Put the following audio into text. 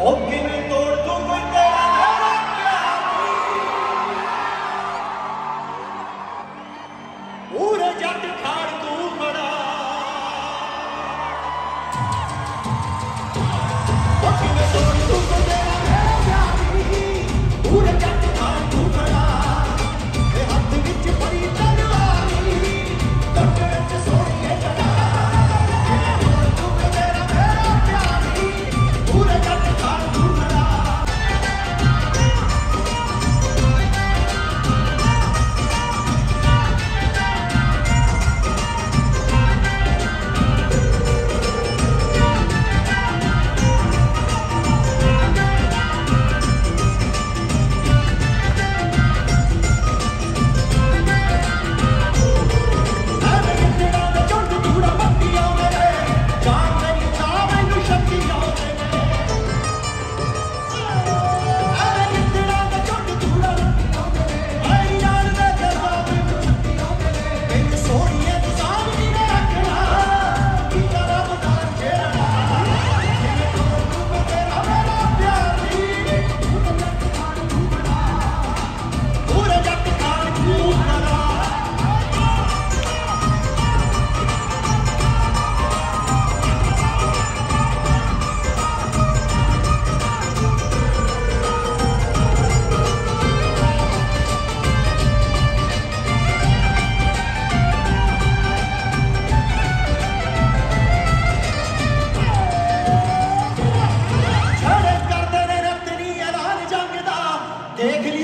어깨 네, 그리고